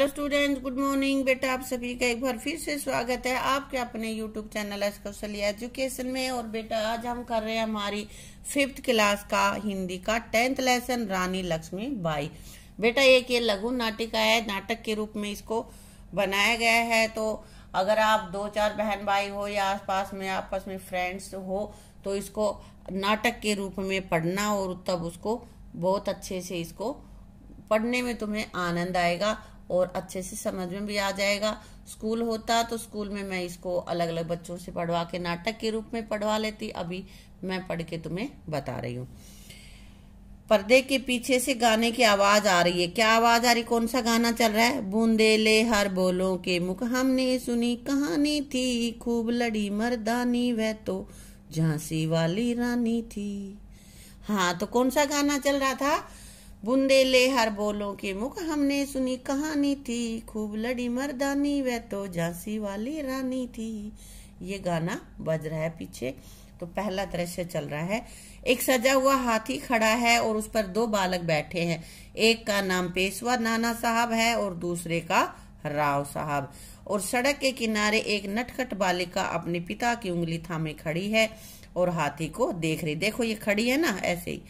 Hello students good morning. बेटा, आप सभी का एक बार फिर से स्वागत है आपके अपने YouTube channel S Kaushalya education में। और बेटा, आज हम कर रहे हैं हमारी फिफ्थ क्लास का हिंदी का टेंथ लेसन रानी लक्ष्मी बाई। बेटा, एक ये लघु नाटिका है, नाटक के रूप में इसको बनाया गया है। तो अगर आप दो चार बहन भाई हो या आसपास में, आपस में फ्रेंड्स हो तो इसको नाटक के रूप में पढ़ना और तब उसको बहुत अच्छे से इसको पढ़ने में तुम्हें आनंद आएगा। और अच्छे से समझ में भी आ जाएगा। स्कूल होता तो स्कूल में मैं इसको अलग अलग बच्चों से पढ़वा के नाटक के रूप में पढ़वा लेती। अभी मैं पढ़ के तुम्हें बता रही हूँ। पर्दे के पीछे से गाने की आवाज़ आ रही है। क्या आवाज़ आ रही? कौन सा गाना चल रहा है? बूंदे ले हर बोलों के मुख हमने सुनी कहानी थी। खूब लड़ी मर्दानी वह तो झांसी वाली रानी थी। हाँ तो कौन सा गाना चल रहा था? बुंदेले हर बोलों के मुख हमने सुनी कहानी थी। खूब लड़ी मर्दानी, वह तो झांसी वाली रानी थी। ये गाना बज रहा है पीछे। तो पहला दृश्य चल रहा है। एक सजा हुआ हाथी खड़ा है और उस पर दो बालक बैठे हैं। एक का नाम पेशवा नाना साहब है और दूसरे का राव साहब। और सड़क के किनारे एक नटखट बालिका अपने पिता की उंगली थामे खड़ी है और हाथी को देख रही। देखो, ये खड़ी है ना, ऐसे ही।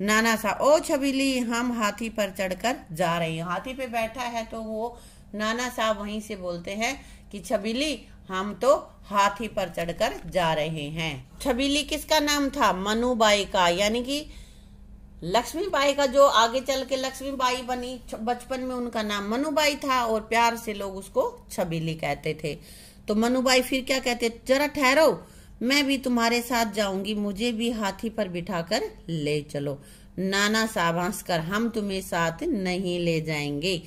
नाना सा, ओ छबीली, हम हाथी पर चढ़कर जा रहे हैं। हाथी पे बैठा है तो वो नाना साहब वहीं से बोलते हैं कि, छबीली, हम तो हाथी पर चढ़कर जा रहे हैं। छबीली किसका नाम था? मनुबाई का, यानी कि लक्ष्मी बाई का, जो आगे चल के लक्ष्मी बाई बनी। बचपन में उनका नाम मनुबाई था और प्यार से लोग उसको छबीली कहते थे। तो मनुबाई फिर क्या कहते? जरा ठहरो। मैं भी तुम्हारे साथ जाऊँगी, मुझे भी हाथी पर बिठाकर ले चलो। नाना साहब कर, हम तुम्हें साथ नहीं ले जाएँगे।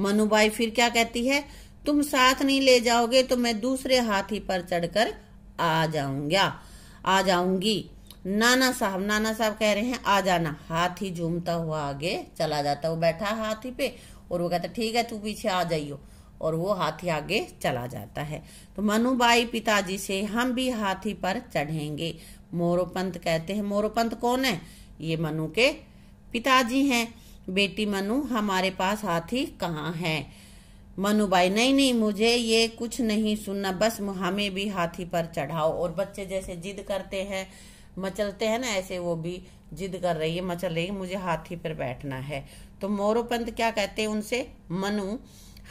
मनुबाई फिर क्या कहती है? तुम साथ नहीं ले जाओगे तो मैं दूसरे हाथी पर चढ़कर आ जाऊँगा। आ जाऊँगी। नाना साहब नाना साहब कह रहे हैं, आ जाना। हाथी झूमता हुआ आगे चला जाता, वो बैठा हाथी पे और वो कहता, ठीक है, तू पीछे आ जाइयो। और वो हाथी आगे चला जाता है। तो मनुबाई पिताजी से हम भी हाथी पर चढ़ेंगे। मोरोपंत कहते हैं, मोरोपंत कौन है? ये मनु के पिताजी हैं। बेटी मनु, हमारे पास हाथी कहाँ है? मनुबाई, नहीं नहीं, मुझे ये कुछ नहीं सुनना, बस हमें भी हाथी पर चढ़ाओ। और बच्चे जैसे जिद करते हैं, मचलते हैं ना, ऐसे वो भी जिद कर रही है, मचल रही है, मुझे हाथी पर बैठना है। तो मोरोपंत क्या कहते हैं उनसे? मनु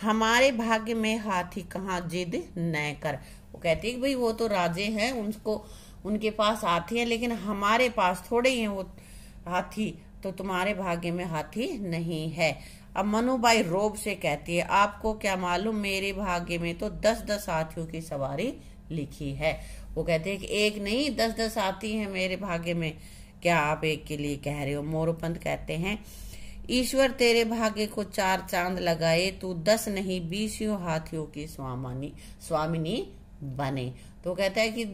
हमारे भाग्य में हाथी कहाँ जिद न कर। वो कहती है भाई वो तो राजे हैं, उनको, उनके पास हाथी है, लेकिन हमारे पास थोड़े ही हैं वो हाथी तो तुम्हारे भाग्य में हाथी नहीं है। अब मनुबाई रोब से कहती है, आपको क्या मालूम, मेरे भाग्य में तो दस दस हाथियों की सवारी लिखी है। वो कहते हैं कि एक नहीं दस दस हाथी हैं मेरे भाग्य में। क्या आप एक के लिए कह रहे हो? मोरोपंत कहते हैं ईश्वर, तेरे भाग्य को चार चाँद लगाए, तू दस नहीं, बीसियों हाथियों की स्वामानी, स्वामिनी बने। तो कहता है कि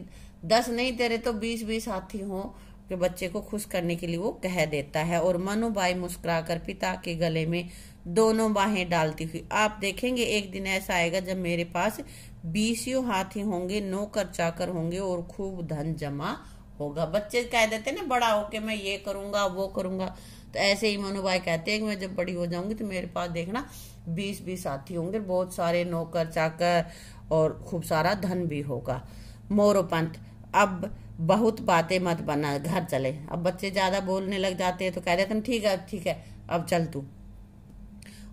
दस नहीं, तेरे तो बीस बीस हाथी हो, के बच्चे को खुश करने के लिए वो कह देता है। और मनु मनुबाई मुस्कुराकर पिता के गले में दोनों बाहें डालती हुई, आप देखेंगे एक दिन ऐसा आएगा जब मेरे पास बीसियों हाथी होंगे, नौकर चाकर होंगे और खूब धन जमा होगा। बच्चे कह देते ना, बड़ा होके मैं ये करूँगा, वो करूँगा। तो ऐसे ही मनु भाई कहते हैं कि मैं जब बड़ी हो जाऊँगी तो मेरे पास देखना बीस बीस साथी होंगे, बहुत सारे नौकर, चाकर और खूब सारा धन भी होगा। मोरोपंत अब बहुत बातें मत बना, घर चले। अब बच्चे ज़्यादा बोलने लग जाते हैं तो कह देते ठीक है ठीक है, अब चल तू।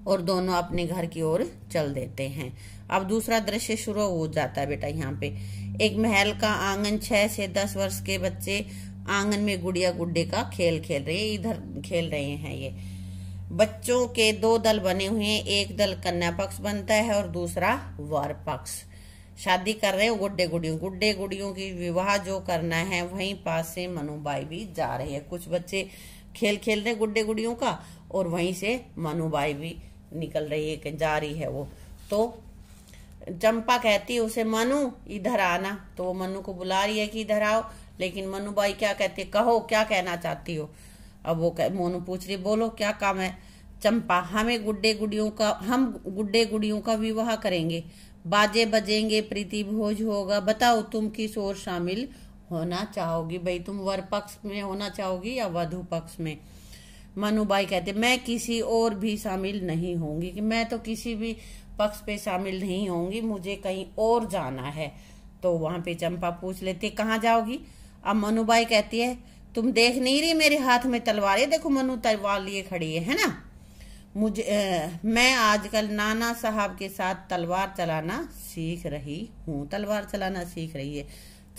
और दोनों अपने घर की ओर चल देते हैं। अब दूसरा दृश्य शुरू हो जाता है बेटा यहाँ पे। एक महल का आँगन छह से दस वर्ष के बच्चे आँगन में गुड़िया गुड्डे का खेल खेल रहे इधर खेल रहे हैं ये। बच्चों के दो दल बने हुए हैं, एक दल कन्या पक्ष बनता है और दूसरा वर पक्ष। शादी कर रहे हैं, गुड्डे गुड़ियों गुड्डे गुड़ियों की विवाह जो करना है, वहीं पास से मनुबाई भी जा रही है। कुछ बच्चे खेल खेल रहे गुड्डे गुड़ियों का, और वहीं से मनुबाई भी निकल रही है जा रही है वो। तो चंपा कहती है उसे, मनु, इधर आना। तो वो मनु को बुला रही है कि इधर आओ। लेकिन मनुबाई क्या कहती कहो, क्या कहना चाहती हो? अब वो कह, मोनू पूछ रही बोलो, क्या काम है? चंपा, हमें गुड्डे गुड़ियों का, हम गुड्डे गुड़ियों का विवाह करेंगे। बाजे बजेंगे, प्रीति भोज होगा। बताओ, तुम किस ओर शामिल होना चाहोगी? भाई, तुम वर पक्ष में होना चाहोगी या वधु पक्ष में? मनुबाई कहते, मैं किसी और भी शामिल नहीं होंगी। कि मैं तो किसी भी पक्ष पे शामिल नहीं होंगी, मुझे कहीं और जाना है। तो वहाँ पे चंपा पूछ लेती कहाँ जाओगी? अब मनुबाई कहती है तुम देख नहीं रही मेरे हाथ में तलवार? है देखो मनु तलवार लिए खड़ी है है ना? मुझे आ, मैं आजकल नाना साहब के साथ तलवार चलाना सीख रही हूँ तलवार चलाना सीख रही है।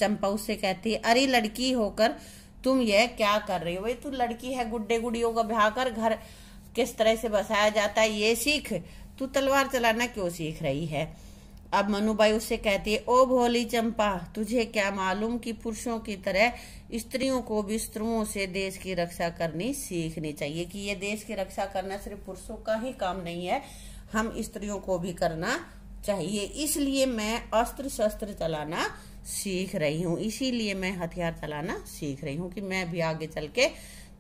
चंपा उससे कहती है अरे लड़की होकर तुम यह क्या कर रही हो? भाई तू लड़की है गुड्डे गुड़ियों का ब्याह कर घर किस तरह से बसाया जाता है ये सीख। तू तलवार चलाना क्यों सीख रही है? अब मनुबाई उससे कहती है, ओ भोली चंपा, तुझे क्या मालूम कि पुरुषों की तरह स्त्रियों को भी स्त्रियों से देश की रक्षा करनी सीखनी चाहिए? कि ये देश की रक्षा करना सिर्फ़ पुरुषों का ही काम नहीं है, हम स्त्रियों को भी करना चाहिए। इसलिए मैं अस्त्र शस्त्र चलाना सीख रही हूँ। इसीलिए मैं हथियार चलाना सीख रही हूँ कि मैं भी आगे चल के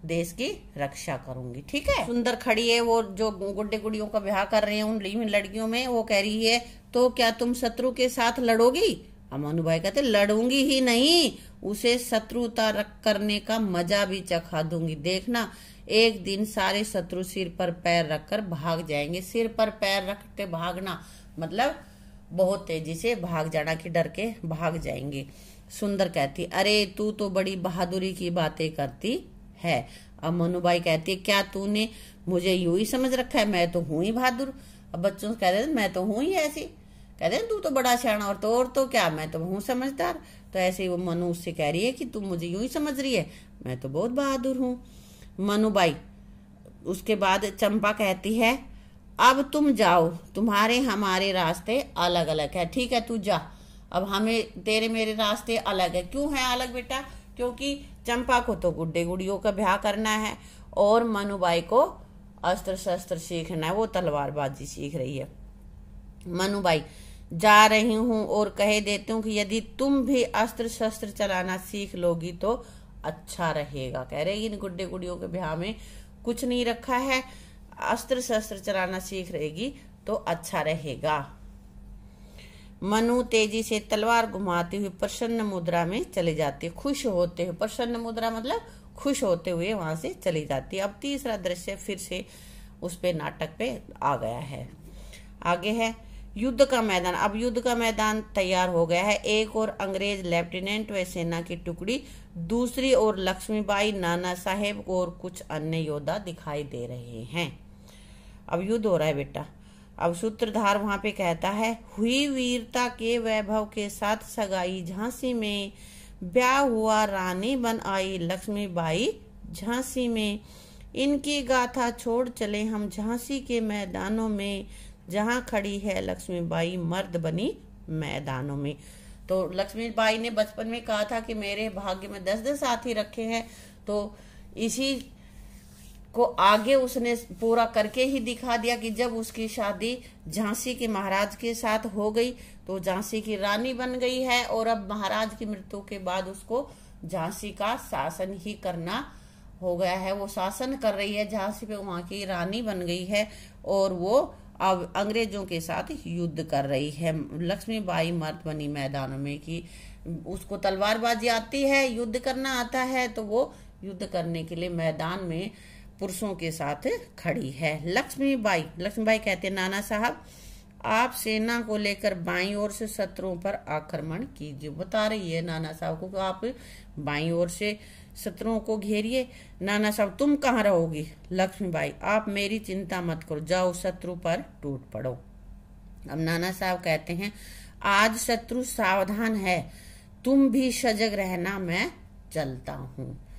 देश की रक्षा करूँगी, ठीक है? सुंदर खड़ी है वो जो गुड्डे गुड़ियों का ब्याह कर रहे हैं, उन लड़कियों में, वो कह रही है तो क्या तुम शत्रु के साथ लड़ोगी? अमानु भाई कहते, लड़ूँगी ही नहीं, उसे शत्रुता रख करने का मज़ा भी चखा दूँगी। देखना, एक दिन सारे शत्रु सिर पर पैर रखकर भाग जाएँगे। सिर पर पैर रख के भागना मतलब बहुत तेज़ी से भाग जाना की डर के भाग जाएँगे। सुंदर कहती, अरे, तू तो बड़ी बहादुरी की बातें करती है। अब मनुबाई कहती है, क्या तूने मुझे यू ही समझ रखा है? मैं तो हूँ ही बहादुर। अब बच्चों से कहते मैं तो हूँ ही ऐसी। कहते तू तो बड़ा सियाणा और तो और तो क्या? मैं तो हूँ समझदार। तो ऐसे ही वो मनु उससे कह रही है कि तुम मुझे यूँ ही समझ रही है? मैं तो बहुत बहादुर हूँ। मनुबाई उसके बाद चंपा कहती है, अब तुम जाओ, तुम्हारे हमारे रास्ते अलग अलग है। ठीक है, तू जा। अब हमें, तेरे मेरे रास्ते अलग है। क्यों है अलग बेटा? क्योंकि चंपा को तो गुड्डे गुड़ियों का ब्याह करना है और मनुबाई को अस्त्र शस्त्र सीखना है, वो तलवारबाजी सीख रही है। मनुबाई जा रही हूँ और कह देती हूँ कि यदि तुम भी अस्त्र शस्त्र चलाना सीख लोगी तो अच्छा रहेगा। कह रहे इन गुड्डे गुड़ियों के ब्याह में कुछ नहीं रखा है, अस्त्र शस्त्र चलाना सीख रहेगी तो अच्छा रहेगा। मनु तेज़ी से तलवार घुमाते हुए प्रसन्न मुद्रा में चले जाते खुश होते हुए प्रसन्न मुद्रा मतलब खुश होते हुए वहाँ से चली जाती अब तीसरा दृश्य फिर से उस पे नाटक पे आ गया है। आगे है, युद्ध का मैदान। अब युद्ध का मैदान तैयार हो गया है। एक और अंग्रेज़ लेफ्टिनेंट व सेना की टुकड़ी, दूसरी ओर लक्ष्मीबाई, नाना साहेब और कुछ अन्य योद्धा दिखाई दे रहे हैं। अब युद्ध हो रहा है बेटा। अब सूत्रधार वहाँ पे कहता है, हुई वीरता के वैभव के साथ सगाई, झांसी में ब्याह हुआ रानी बन आई लक्ष्मीबाई, झांसी में इनकी गाथा छोड़ चले हम, झांसी के मैदानों में जहाँ खड़ी है लक्ष्मीबाई, मर्द बनी मैदानों में। तो लक्ष्मीबाई ने बचपन में कहा था कि मेरे भाग्य में दस दस साथी रखे हैं तो इसी को आगे उसने पूरा करके ही दिखा दिया कि जब उसकी शादी झांसी के महाराज के साथ हो गई तो झांसी की रानी बन गई है और अब महाराज की मृत्यु के बाद उसको झांसी का शासन ही करना हो गया है। वो शासन कर रही है, झांसी पे वहाँ की रानी बन गई है और वो अब अंग्रेज़ों के साथ युद्ध कर रही है। लक्ष्मीबाई मर्द बनी मैदानों में कि उसको तलवारबाजी आती है, युद्ध करना आता है तो वो युद्ध करने के लिए मैदान में पुरुषों के साथ खड़ी है। लक्ष्मीबाई लक्ष्मीबाई कहते हैं, नाना साहब, आप सेना को लेकर बाई ओर से शत्रुओं पर आक्रमण कीजिए। बता रही है नाना साहब को आप बाई ओर से शत्रुओं को घेरिए। नाना साहब, तुम कहाँ रहोगी? लक्ष्मीबाई आप मेरी चिंता मत करो। जाओ, शत्रु पर टूट पड़ो। अब नाना साहब कहते हैं, आज शत्रु सावधान है। तुम भी सजग रहना, मैं चलता हूँ।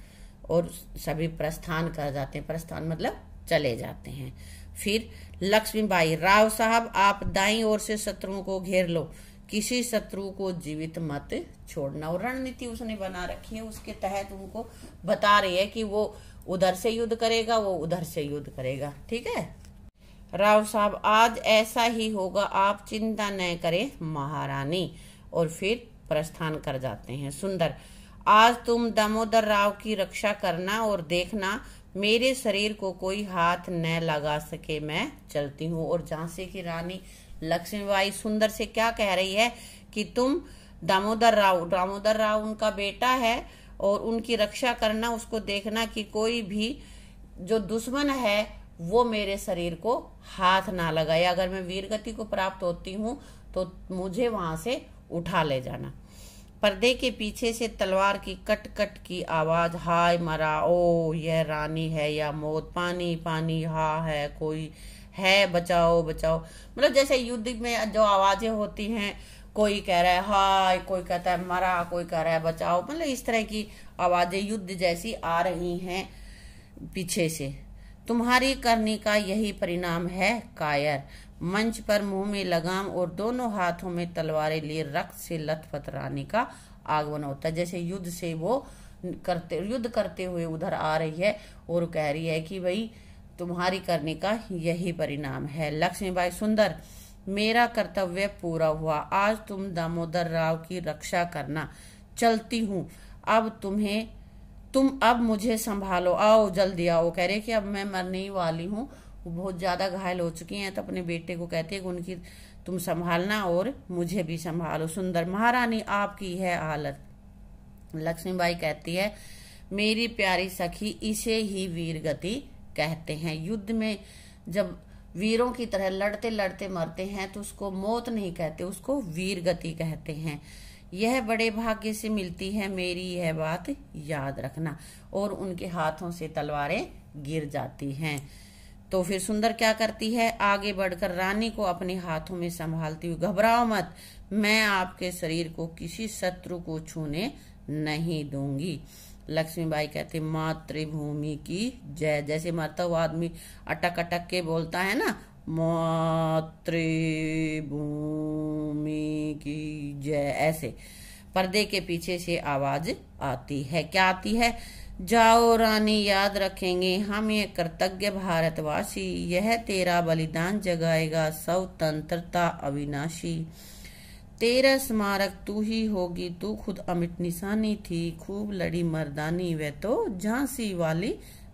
और सभी प्रस्थान कर जाते हैं। प्रस्थान मतलब चले जाते हैं। फिर लक्ष्मीबाई, राव साहब, आप दाई ओर से शत्रुओं को घेर लो। किसी शत्रु को जीवित मत छोड़ना। और रणनीति उसने बना रखी है। उसके तहत उनको बता रही है कि वो उधर से युद्ध करेगा, वो उधर से युद्ध करेगा। ठीक है? राव साहब, आज ऐसा ही होगा। आप चिंता न करें महारानी। और फिर प्रस्थान कर जाते हैं। सुंदर आज तुम दामोदर राव की रक्षा करना और देखना, मेरे शरीर को कोई हाथ न लगा सके, मैं चलती हूँ। और झांसी की रानी लक्ष्मीबाई सुंदर से क्या कह रही है कि तुम दामोदर राव दामोदर राव उनका बेटा है और उनकी रक्षा करना, उसको देखना कि कोई भी जो दुश्मन है, वो मेरे शरीर को हाथ ना लगाए। अगर मैं वीर गति को प्राप्त होती हूँ तो मुझे वहाँ से उठा ले जाना। पर्दे के पीछे से तलवार की कट कट की आवाज़, हाय मरा, ओ, यह रानी है या मौत? पानी पानी, हा है, कोई है? बचाओ बचाओ। मतलब जैसे युद्ध में जो आवाज़ें होती हैं, कोई कह रहा है, हाय, कोई कहता है, मरा, कोई कह रहा है, बचाओ। मतलब इस तरह की आवाज़ें युद्ध जैसी आ रही हैं पीछे से। तुम्हारी करनी का यही परिणाम है, कायर। मंच पर मुँह में लगाम और दोनों हाथों में तलवारें लिए रक्त से लथपथ रानी का आगमन होता है। जैसे युद्ध से वो करते, युद्ध करते हुए उधर आ रही है और कह रही है कि भाई, तुम्हारी करने का यही परिणाम है। लक्ष्मीबाई सुंदर, मेरा कर्तव्य पूरा हुआ। आज तुम दामोदर राव की रक्षा करना चलती हूँ। अब तुम्हें, तुम अब मुझे संभालो। आओ, जल्दी आओ। कह रहे कि अब मैं मरने ही वाली हूँ। वो बहुत ज़्यादा घायल हो चुकी हैं तो अपने बेटे को कहते हैं कि उनकी तुम संभालना और मुझे भी संभालो। सुंदर महारानी, आपकी है हालत। लक्ष्मीबाई कहती है, मेरी प्यारी सखी, इसे ही वीर गति कहते हैं। युद्ध में जब वीरों की तरह लड़ते लड़ते मरते हैं तो उसको मौत नहीं कहते, उसको वीर गति कहते हैं। यह बड़े भाग्य से मिलती है, मेरी यह बात याद रखना। और उनके हाथों से तलवारें गिर जाती हैं। तो फिर सुंदर क्या करती है? आगे बढ़कर रानी को अपने हाथों में संभालती हुई, घबराओ मत, मैं आपके शरीर को किसी शत्रु को छूने नहीं दूँगी। लक्ष्मीबाई कहते, मातृभूमि की जय। जैसे मरता हुआ आदमी अटक अटक के बोलता है ना, मातृभूमि की जय, ऐसे। पर्दे के पीछे से आवाज़ आती है। क्या आती है? जाओ रानी, याद रखेंगे हम ये कृतज्ञ भारतवासी। यह तेरा बलिदान जगाएगा स्वतंत्रता अविनाशी। तेरा स्मारक तू ही होगी, तू खुद अमिट निशानी थी। खूब लड़ी मर्दानी वे तो झांसी वाली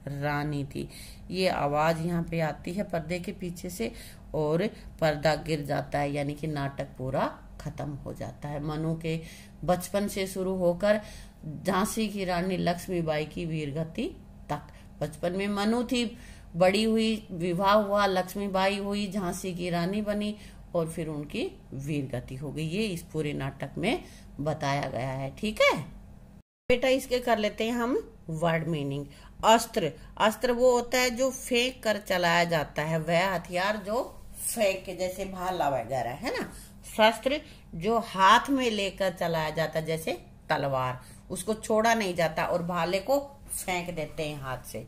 रानी थी। ये आवाज़ यहाँ पे आती है पर्दे के पीछे से और पर्दा गिर जाता है, यानी कि नाटक पूरा खत्म हो जाता है। मनु के बचपन से शुरू होकर झांसी की रानी लक्ष्मीबाई की वीरगति तक। बचपन में मनु थी, बड़ी हुई, विवाह हुआ, लक्ष्मीबाई हुई, झांसी की रानी बनी और फिर उनकी वीर गति हो गई। ये इस पूरे नाटक में बताया गया है, ठीक है? बेटा, इसके कर लेते हैं हम वर्ड मीनिंग अस्त्र। अस्त्र वो होता है जो फेंक कर चलाया जाता है, वह हथियार जो फेंक के जैसे भाला वगैरह है ना? शस्त्र जो हाथ में लेकर चलाया जाता है, जैसे तलवार। उसको छोड़ा नहीं जाता और भाले को फेंक देते हैं हाथ से।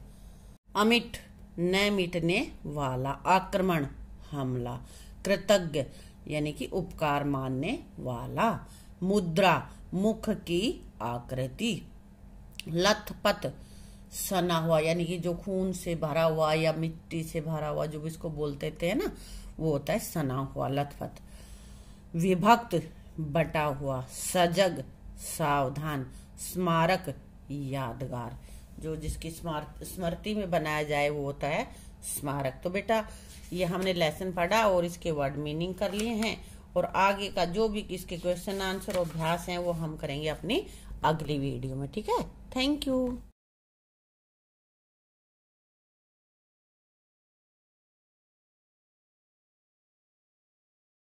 अमिट न मिटने वाला आक्रमण, हमला, कृतज्ञ, यानी कि उपकार मानने वाला, मुद्रा, मुख की आकृति, लथपथ सना हुआ, यानी कि जो खून से भरा हुआ या मिट्टी से भरा हुआ जो भी इसको बोलते थे ना, वो होता है सना हुआ, लथपथ। विभक्त बटा हुआ, सजग सावधान, स्मारक यादगार। जो जिसकी स्मृति में बनाया जाए, वो होता है स्मारक। तो बेटा, ये हमने लेसन पढ़ा और इसके वर्ड मीनिंग कर लिए हैं और आगे का जो भी इसके क्वेश्चन आंसर और अभ्यास हैं, वो हम करेंगे अपनी अगली वीडियो में, ठीक है? Thank you